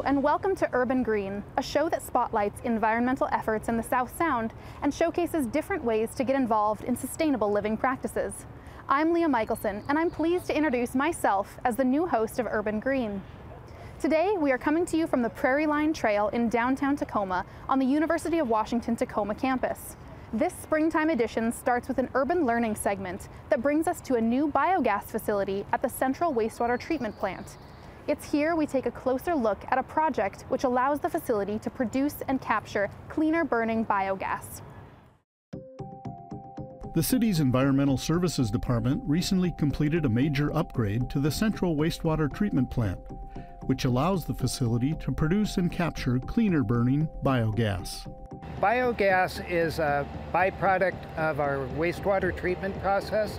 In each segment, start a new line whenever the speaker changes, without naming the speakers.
And welcome to Urban Green, a show that spotlights environmental efforts in the South Sound and showcases different ways to get involved in sustainable living practices. I'm Leah Michelson, and I'm pleased to introduce myself as the new host of Urban Green. Today, we are coming to you from the Prairie Line Trail in downtown Tacoma on the University of Washington Tacoma campus. This springtime edition starts with an urban learning segment that brings us to a new biogas facility at the Central Wastewater Treatment Plant. It's here we take a closer look at a project which allows the facility to produce and capture cleaner burning biogas.
The city's Environmental Services Department recently completed a major upgrade to the Central Wastewater Treatment Plant, which allows the facility to produce and capture cleaner burning biogas.
Biogas is a byproduct of our wastewater treatment process.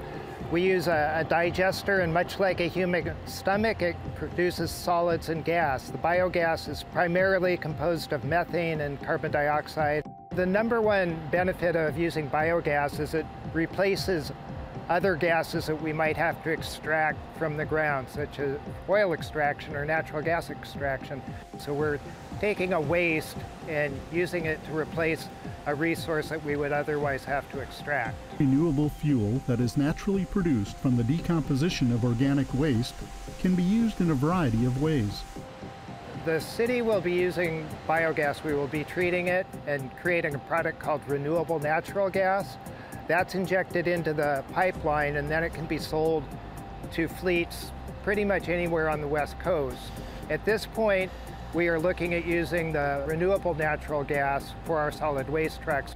We use a, a, digester, and much like a human stomach, it produces solids and gas. The biogas is primarily composed of methane and carbon dioxide. The number one benefit of using biogas is it replaces other gases that we might have to extract from the ground, such as oil extraction or natural gas extraction. So we're taking a waste and using it to replace a resource that we would otherwise have to extract.
Renewable fuel that is naturally produced from the decomposition of organic waste can be used in a variety of ways.
The city will be using biogas. We will be treating it and creating a product called renewable natural gas. That's injected into the pipeline and then it can be sold to fleets pretty much anywhere on the West Coast. At this point, we are looking at using the renewable natural gas for our solid waste trucks.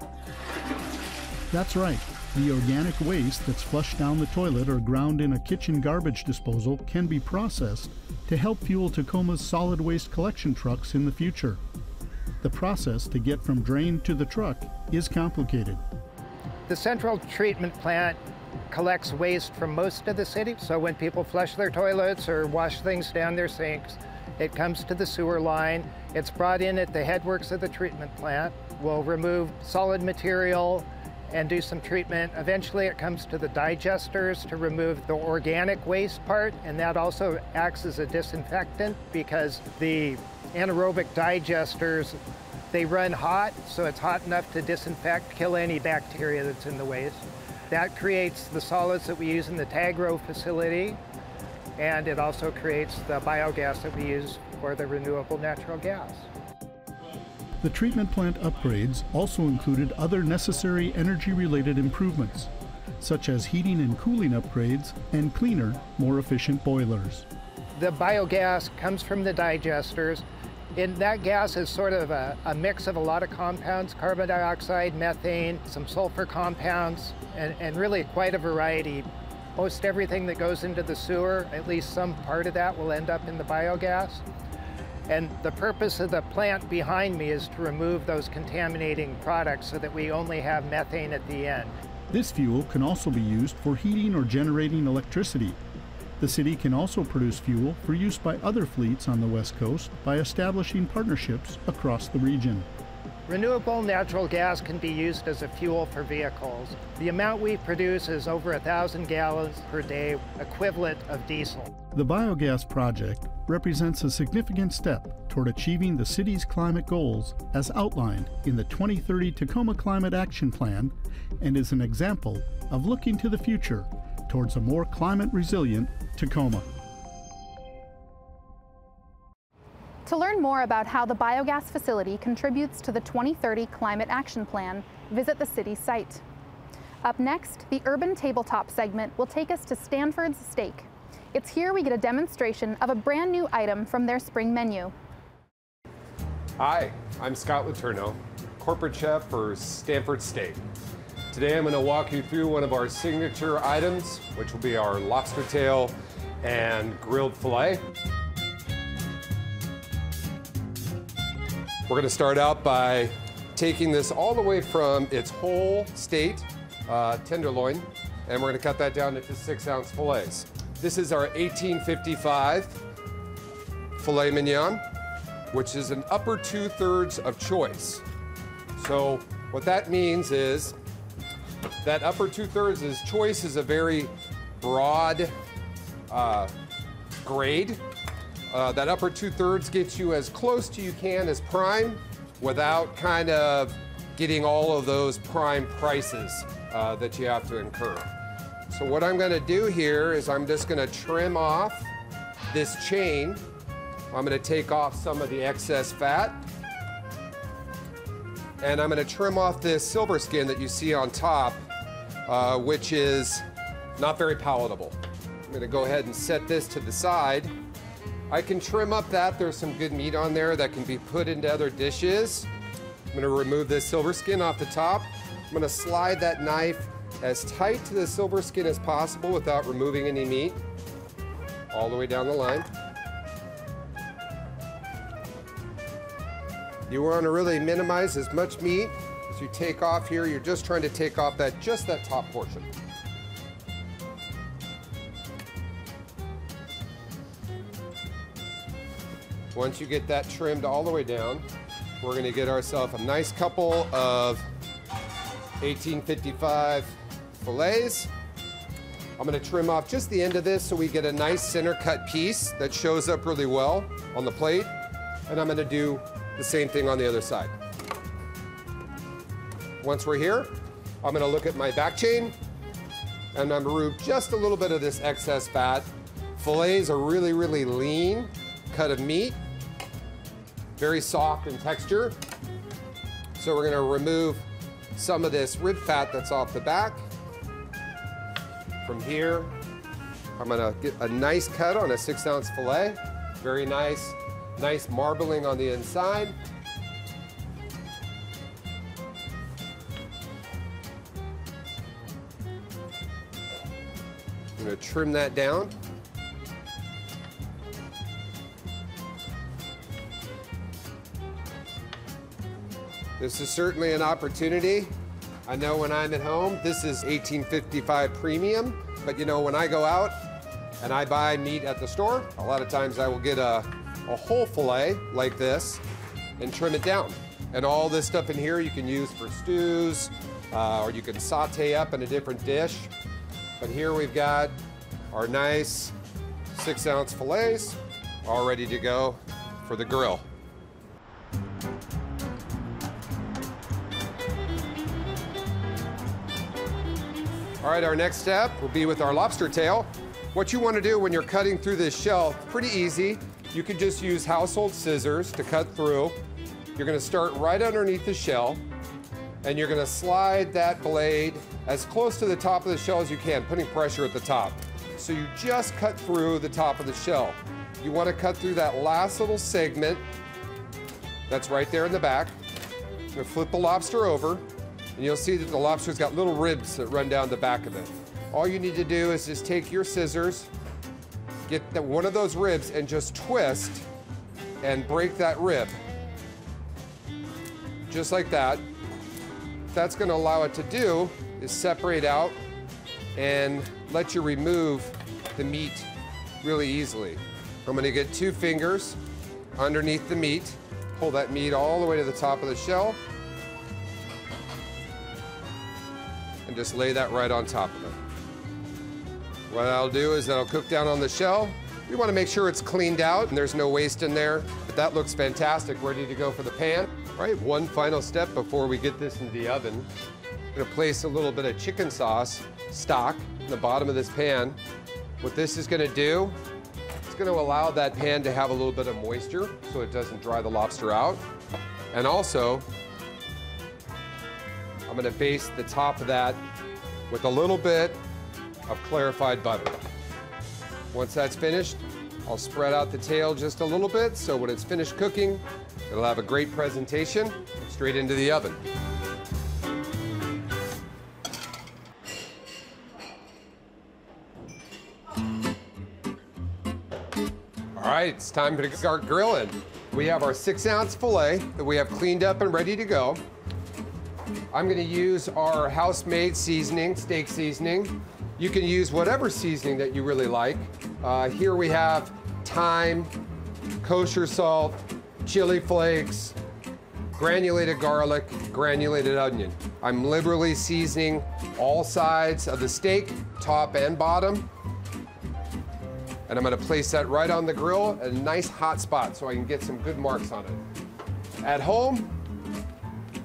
That's right. The organic waste that's flushed down the toilet or ground in a kitchen garbage disposal can be processed to help fuel Tacoma's solid waste collection trucks in the future. The process to get from drain to the truck is complicated.
The central treatment plant collects waste from most of the city. So when people flush their toilets or wash things down their sinks, it comes to the sewer line. It's brought in at the headworks of the treatment plant. We'll remove solid material and do some treatment. Eventually it comes to the digesters to remove the organic waste part, and that also acts as a disinfectant because the anaerobic digesters they run hot, so it's hot enough to disinfect, kill any bacteria that's in the waste. That creates the solids that we use in the Tagro facility, and it also creates the biogas that we use for the renewable natural gas.
The treatment plant upgrades also included other necessary energy-related improvements, such as heating and cooling upgrades and cleaner, more efficient boilers.
The biogas comes from the digesters, and that gas is sort of a, a, mix of a lot of compounds, carbon dioxide, methane, some sulfur compounds, and, and really quite a variety. Most everything that goes into the sewer, at least some part of that will end up in the biogas. And the purpose of the plant behind me is to remove those contaminating products so that we only have methane at the end.
This fuel can also be used for heating or generating electricity, the city can also produce fuel for use by other fleets on the West Coast by establishing partnerships across the region.
Renewable natural gas can be used as a fuel for vehicles. The amount we produce is over a thousand gallons per day, equivalent of diesel.
The biogas project represents a significant step toward achieving the city's climate goals as outlined in the 2030 Tacoma Climate Action Plan and is an example of looking to the future towards a more climate resilient Tacoma.
To learn more about how the biogas facility contributes to the 2030 Climate Action Plan, visit the city site. Up next, the Urban Tabletop segment will take us to Stanford's Steak. It's here we get a demonstration of a brand new item from their spring menu.
Hi, I'm Scott Letourneau, corporate chef for Stanford Steak. Today I'm going to walk you through one of our signature items, which will be our lobster tail and grilled filet. We're going to start out by taking this all the way from its whole state uh, tenderloin, and we're going to cut that down into six ounce fillets. This is our 1855 filet mignon, which is an upper two thirds of choice. So what that means is that upper two thirds is choice is a very broad uh, grade Uh, that upper two thirds gets you as close to you can as prime without kind of getting all of those prime prices uh, that you have to incur. So what I'm gonna do here is I'm just gonna trim off this chain. I'm gonna take off some of the excess fat. And I'm gonna trim off this silver skin that you see on top, uh, which is not very palatable. I'm gonna go ahead and set this to the side. I can trim up that. There's some good meat on there that can be put into other dishes. I'm gonna remove this silver skin off the top. I'm gonna slide that knife as tight to the silver skin as possible without removing any meat, all the way down the line. You want to really minimize as much meat as you take off here. You're just trying to take off that just that top portion. Once you get that trimmed all the way down, we're going to get ourselves a nice couple of 1855 fillets. I'm going to trim off just the end of this so we get a nice center cut piece that shows up really well on the plate. And I'm going to do the same thing on the other side. Once we're here, I'm going to look at my back chain and I'm going to remove just a little bit of this excess fat. Fillets are really, really lean cut of meat very soft in texture. So we're gonna remove some of this rib fat that's off the back. From here, I'm gonna get a nice cut on a six ounce filet. Very nice, nice marbling on the inside. I'm gonna trim that down. This is certainly an opportunity. I know when I'm at home, this is 1855 premium, but you know, when I go out and I buy meat at the store, a lot of times I will get a, a whole filet like this and trim it down. And all this stuff in here you can use for stews, uh, or you can saute up in a different dish. But here we've got our nice six ounce fillets all ready to go for the grill. All right, our next step will be with our lobster tail. What you want to do when you're cutting through this shell, pretty easy. You can just use household scissors to cut through. You're going to start right underneath the shell, and you're going to slide that blade as close to the top of the shell as you can, putting pressure at the top. So you just cut through the top of the shell. You want to cut through that last little segment that's right there in the back. I'm flip the lobster over, and you'll see that the lobster's got little ribs that run down the back of it. All you need to do is just take your scissors, get the, one of those ribs and just twist and break that rib. Just like that. That's gonna allow it to do is separate out and let you remove the meat really easily. I'm gonna get two fingers underneath the meat, pull that meat all the way to the top of the shell, and just lay that right on top of it. What I'll do is that'll cook down on the shell. We want to make sure it's cleaned out and there's no waste in there. But that looks fantastic, ready to go for the pan. All right, one final step before we get this into the oven. I'm gonna place a little bit of chicken sauce stock in the bottom of this pan. What this is gonna do, it's gonna allow that pan to have a little bit of moisture so it doesn't dry the lobster out. And also, I'm gonna base the top of that with a little bit of clarified butter. Once that's finished, I'll spread out the tail just a little bit so when it's finished cooking, it'll have a great presentation straight into the oven. All right, it's time to start grilling. We have our six ounce filet that we have cleaned up and ready to go. I'm gonna use our house-made seasoning, steak seasoning. You can use whatever seasoning that you really like. Uh, here we have thyme, kosher salt, chili flakes, granulated garlic, granulated onion. I'm liberally seasoning all sides of the steak, top and bottom. And I'm gonna place that right on the grill at a nice hot spot so I can get some good marks on it. At home,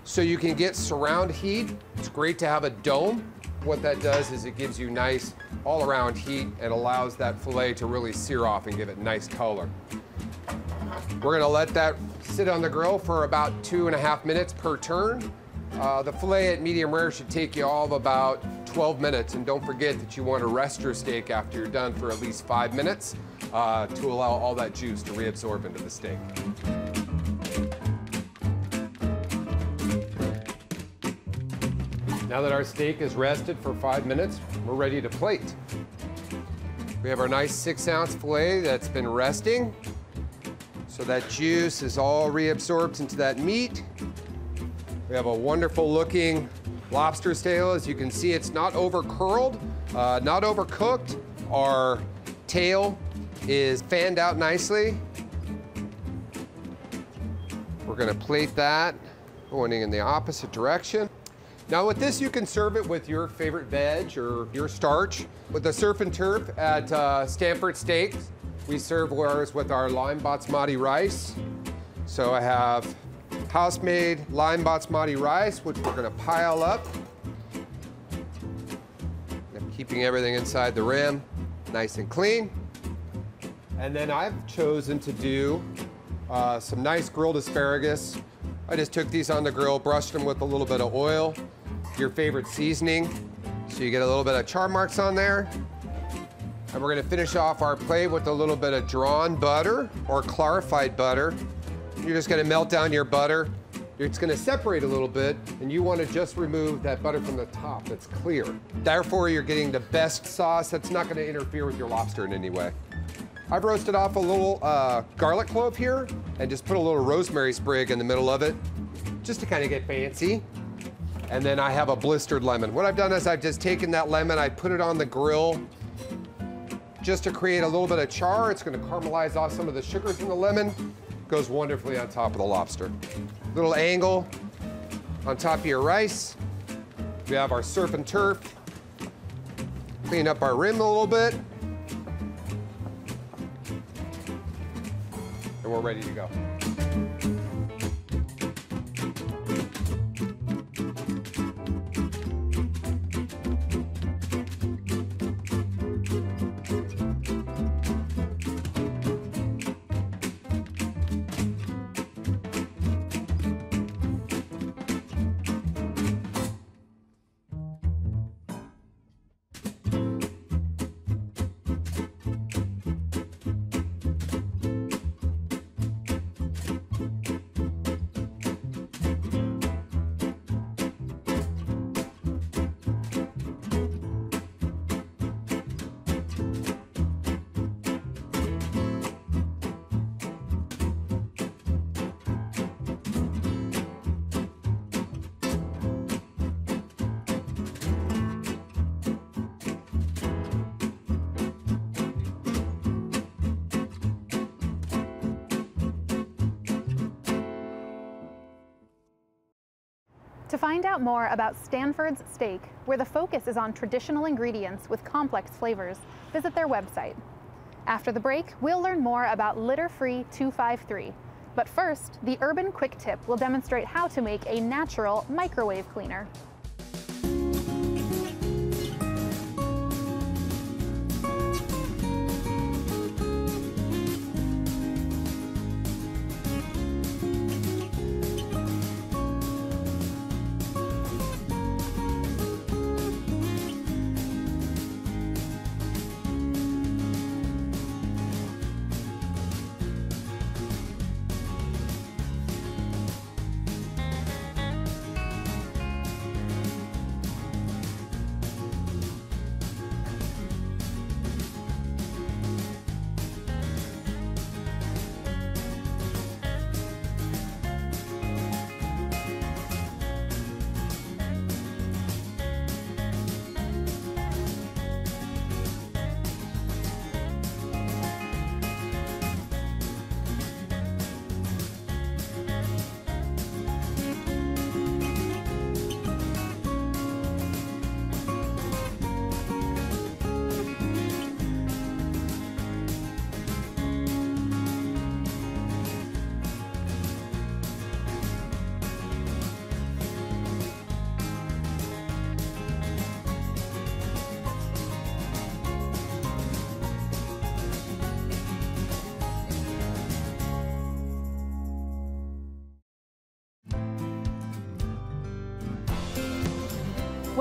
so you can get surround heat, it's great to have a dome. What that does is it gives you nice all around heat and allows that filet to really sear off and give it nice color. We're gonna let that sit on the grill for about two and a half minutes per turn. Uh, the filet at medium rare should take you all of about 12 minutes. And don't forget that you want to rest your steak after you're done for at least five minutes uh, to allow all that juice to reabsorb into the steak. Now that our steak is rested for five minutes, we're ready to plate. We have our nice six ounce filet that's been resting. So that juice is all reabsorbed into that meat. We have a wonderful looking lobster's tail. As you can see, it's not over curled, uh, not overcooked. Our tail is fanned out nicely. We're gonna plate that, pointing in the opposite direction. Now with this, you can serve it with your favorite veg or your starch. With the surf and turf at uh, Stanford Steaks, we serve ours with our lime basmati rice. So I have house-made lime basmati rice, which we're gonna pile up. I'm keeping everything inside the rim, nice and clean. And then I've chosen to do uh, some nice grilled asparagus. I just took these on the grill, brushed them with a little bit of oil, your favorite seasoning, so you get a little bit of char marks on there. And we're gonna finish off our plate with a little bit of drawn butter or clarified butter. You're just gonna melt down your butter. It's gonna separate a little bit, and you wanna just remove that butter from the top that's clear. Therefore, you're getting the best sauce that's not gonna interfere with your lobster in any way. I've roasted off a little uh, garlic clove here and just put a little rosemary sprig in the middle of it, just to kind of get fancy. And then I have a blistered lemon. What I've done is I've just taken that lemon, I put it on the grill just to create a little bit of char. It's gonna caramelize off some of the sugars in the lemon. Goes wonderfully on top of the lobster. Little angle on top of your rice. We have our surf and turf. Clean up our rim a little bit. And we're ready to go.
To find out more about Stanford's Steak, where the focus is on traditional ingredients with complex flavors, visit their website. After the break, we'll learn more about Litter Free 253. But first, the Urban Quick Tip will demonstrate how to make a natural microwave cleaner.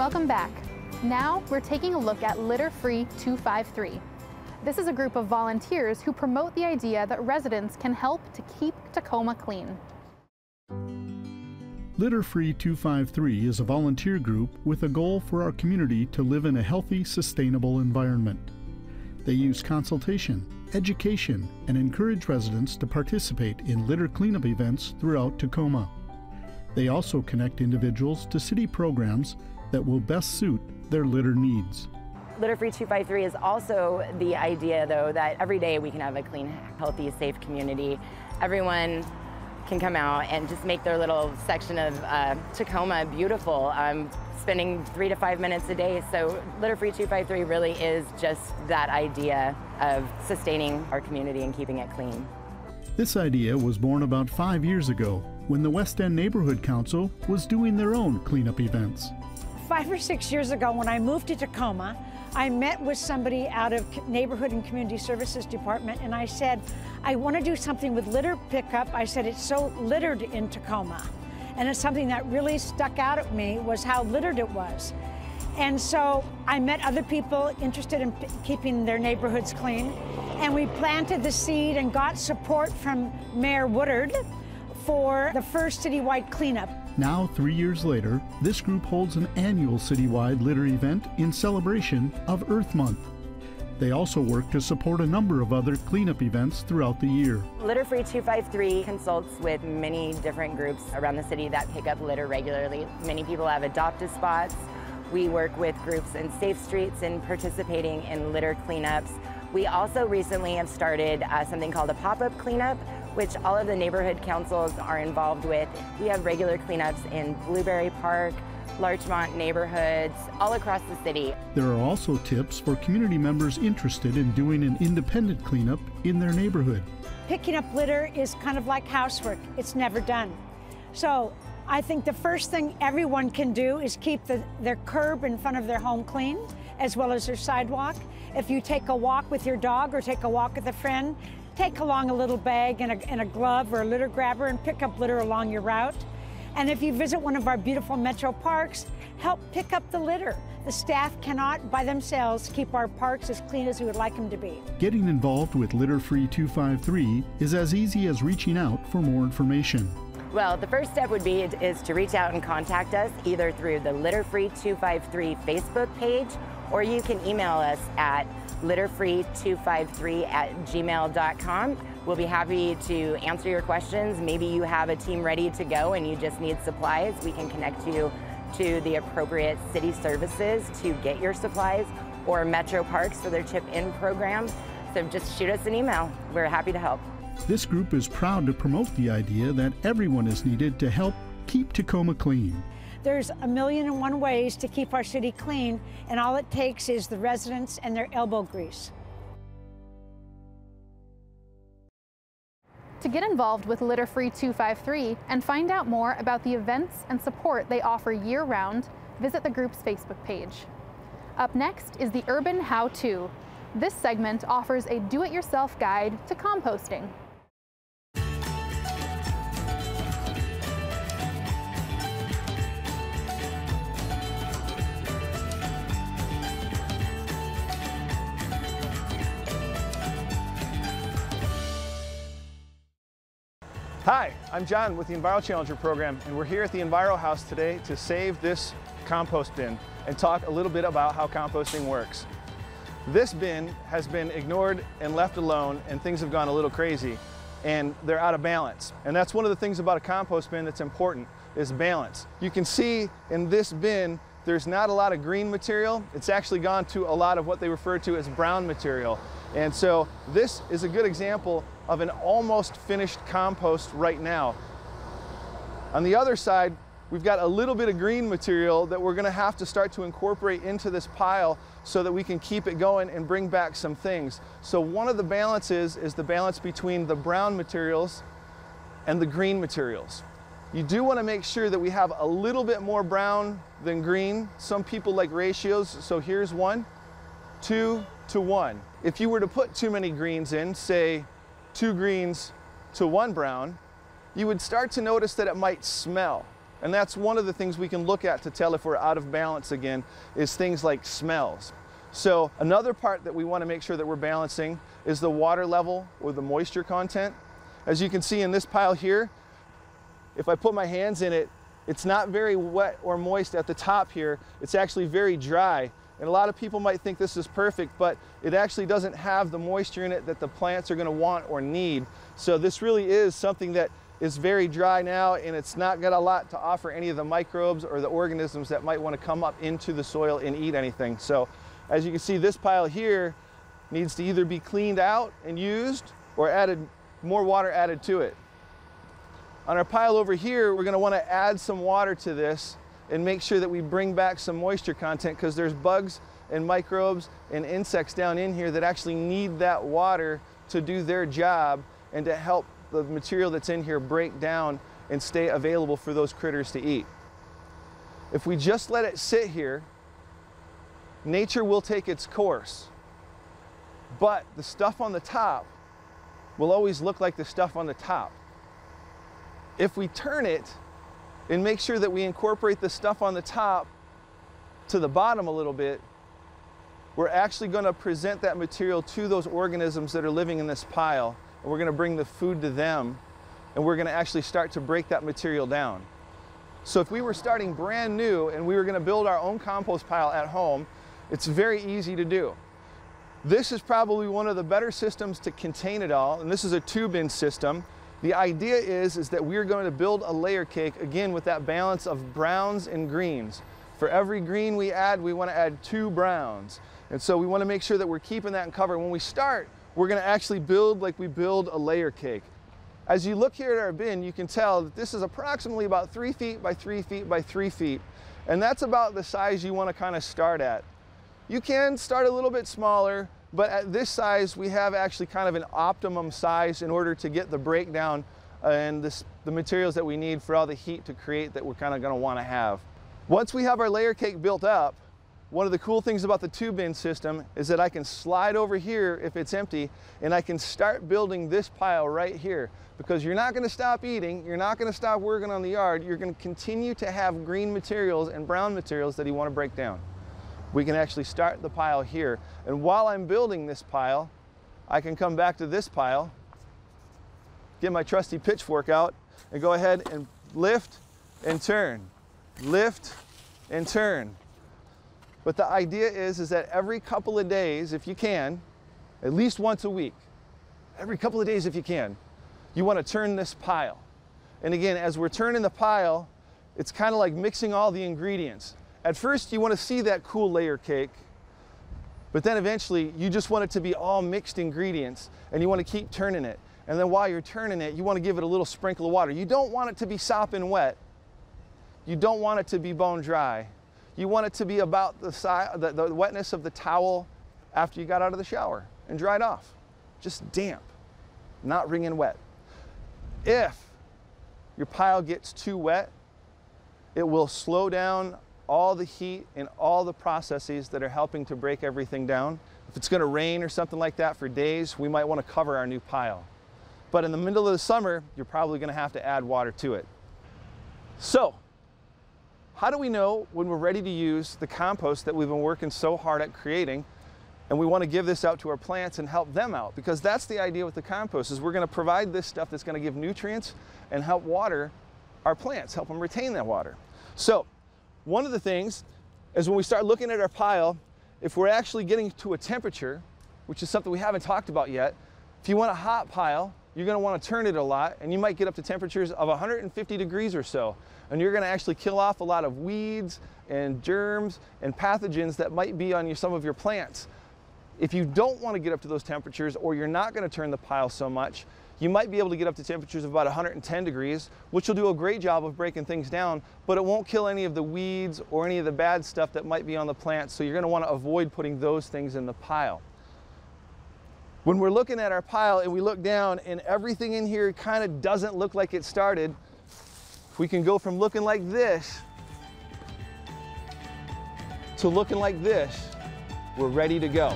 Welcome back. Now we're taking a look at Litter Free 253. This is a group of volunteers who promote the idea that residents can help to keep Tacoma clean.
Litter Free 253 is a volunteer group with a goal for our community to live in a healthy, sustainable environment. They use consultation, education, and encourage residents to participate in litter cleanup events throughout Tacoma. They also connect individuals to city programs that will best suit their litter needs.
Litter Free 253 is also the idea, though, that every day we can have a clean, healthy, safe community. Everyone can come out and just make their little section of uh, Tacoma beautiful, um, spending three to five minutes a day. So Litter Free 253 really is just that idea of sustaining our community and keeping it clean.
This idea was born about five years ago when the West End Neighborhood Council was doing their own cleanup events.
Five or six years ago, when I moved to Tacoma, I met with somebody out of Neighborhood and Community Services Department and I said, I want to do something with litter pickup. I said, it's so littered in Tacoma. And it's something that really stuck out at me was how littered it was. And so I met other people interested in keeping their neighborhoods clean. And we planted the seed and got support from Mayor Woodard for the first citywide cleanup.
Now, three years later, this group holds an annual citywide litter event in celebration of Earth Month. They also work to support a number of other cleanup events throughout the year.
Litter Free 253 consults with many different groups around the city that pick up litter regularly. Many people have adopted spots. We work with groups in safe streets and participating in litter cleanups. We also recently have started uh, something called a pop-up cleanup, which all of the neighborhood councils are involved with. We have regular cleanups in Blueberry Park, Larchmont neighborhoods, all across the city.
There are also tips for community members interested in doing an independent cleanup in their neighborhood.
Picking up litter is kind of like housework. It's never done. So I think the first thing everyone can do is keep the, their curb in front of their home clean, as well as their sidewalk. If you take a walk with your dog or take a walk with a friend, take along a little bag and a, and a glove or a litter grabber and pick up litter along your route. And if you visit one of our beautiful metro parks, help pick up the litter. The staff cannot, by themselves, keep our parks as clean as we would like them to be.
Getting involved with Litter Free 253 is as easy as reaching out for more information.
Well, the first step would be is to reach out and contact us either through the Litter Free 253 Facebook page or you can email us at litterfree253 at gmail.com. We'll be happy to answer your questions. Maybe you have a team ready to go and you just need supplies. We can connect you to the appropriate city services to get your supplies or Metro Parks for their chip in program. So just shoot us an email. We're happy to help.
This group is proud to promote the idea that everyone is needed to help keep Tacoma clean.
There's a million and one ways to keep our city clean, and all it takes is the residents and their elbow grease.
To get involved with Litter Free 253 and find out more about the events and support they offer year-round, visit the group's Facebook page. Up next is the Urban How To. This segment offers a do-it-yourself guide to composting.
Hi, I'm John with the Enviro Challenger program, and we're here at the Enviro House today to save this compost bin and talk a little bit about how composting works. This bin has been ignored and left alone, and things have gone a little crazy, and they're out of balance. And that's one of the things about a compost bin that's important, is balance. You can see in this bin, there's not a lot of green material. It's actually gone to a lot of what they refer to as brown material. And so this is a good example of an almost finished compost right now. On the other side, we've got a little bit of green material that we're gonna have to start to incorporate into this pile so that we can keep it going and bring back some things. So one of the balances is the balance between the brown materials and the green materials. You do want to make sure that we have a little bit more brown than green. Some people like ratios, so here's one, two to one. If you were to put too many greens in, say two greens to one brown, you would start to notice that it might smell. And that's one of the things we can look at to tell if we're out of balance again is things like smells. So another part that we want to make sure that we're balancing is the water level or the moisture content. As you can see in this pile here, if I put my hands in it, it's not very wet or moist at the top here. It's actually very dry. And a lot of people might think this is perfect, but it actually doesn't have the moisture in it that the plants are gonna want or need. So this really is something that is very dry now and it's not got a lot to offer any of the microbes or the organisms that might wanna come up into the soil and eat anything. So as you can see, this pile here needs to either be cleaned out and used or added, more water added to it. On our pile over here, we're gonna to want to add some water to this and make sure that we bring back some moisture content because there's bugs and microbes and insects down in here that actually need that water to do their job and to help the material that's in here break down and stay available for those critters to eat. If we just let it sit here, nature will take its course. But the stuff on the top will always look like the stuff on the top. If we turn it and make sure that we incorporate the stuff on the top to the bottom a little bit, we're actually going to present that material to those organisms that are living in this pile. And we're going to bring the food to them. And we're going to actually start to break that material down. So if we were starting brand new and we were going to build our own compost pile at home, it's very easy to do. This is probably one of the better systems to contain it all. And this is a two-bin system. The idea is, is that we're going to build a layer cake, again, with that balance of browns and greens. For every green we add, we want to add two browns. And so we want to make sure that we're keeping that in cover. When we start, we're going to actually build like we build a layer cake. As you look here at our bin, you can tell that this is approximately about three feet by three feet by three feet. And that's about the size you want to kind of start at. You can start a little bit smaller, but at this size, we have actually kind of an optimum size in order to get the breakdown uh, and this, the materials that we need for all the heat to create that we're kind of going to want to have. Once we have our layer cake built up, one of the cool things about the two bin system is that I can slide over here if it's empty and I can start building this pile right here because you're not going to stop eating, you're not going to stop working on the yard, you're going to continue to have green materials and brown materials that you want to break down we can actually start the pile here. And while I'm building this pile, I can come back to this pile, get my trusty pitchfork out, and go ahead and lift and turn, lift and turn. But the idea is, is that every couple of days, if you can, at least once a week, every couple of days if you can, you want to turn this pile. And again, as we're turning the pile, it's kind of like mixing all the ingredients. At first, you want to see that cool layer cake, but then eventually you just want it to be all mixed ingredients and you want to keep turning it. And then while you're turning it, you want to give it a little sprinkle of water. You don't want it to be sopping wet. You don't want it to be bone dry. You want it to be about the, si the, the wetness of the towel after you got out of the shower and dried off. Just damp, not wringing wet. If your pile gets too wet, it will slow down all the heat and all the processes that are helping to break everything down. If it's gonna rain or something like that for days, we might wanna cover our new pile. But in the middle of the summer, you're probably gonna have to add water to it. So, how do we know when we're ready to use the compost that we've been working so hard at creating and we want to give this out to our plants and help them out because that's the idea with the compost is we're going to provide this stuff that's going to give nutrients and help water our plants, help them retain that water. So one of the things is when we start looking at our pile, if we're actually getting to a temperature, which is something we haven't talked about yet, if you want a hot pile, you're gonna wanna turn it a lot and you might get up to temperatures of 150 degrees or so. And you're gonna actually kill off a lot of weeds and germs and pathogens that might be on your, some of your plants. If you don't wanna get up to those temperatures or you're not gonna turn the pile so much, you might be able to get up to temperatures of about 110 degrees, which will do a great job of breaking things down, but it won't kill any of the weeds or any of the bad stuff that might be on the plant, so you're gonna wanna avoid putting those things in the pile. When we're looking at our pile and we look down and everything in here kind of doesn't look like it started, we can go from looking like this to looking like this, we're ready to go.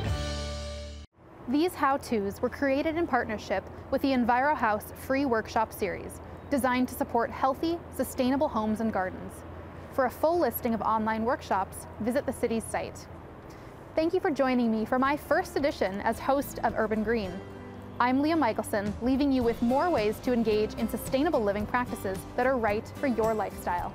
These how-tos were created in partnership with the EnviroHouse free workshop series, designed to support healthy, sustainable homes and gardens. For a full listing of online workshops, visit the city's site. Thank you for joining me for my first edition as host of Urban Green. I'm Leah Michelson, leaving you with more ways to engage in sustainable living practices that are right for your lifestyle.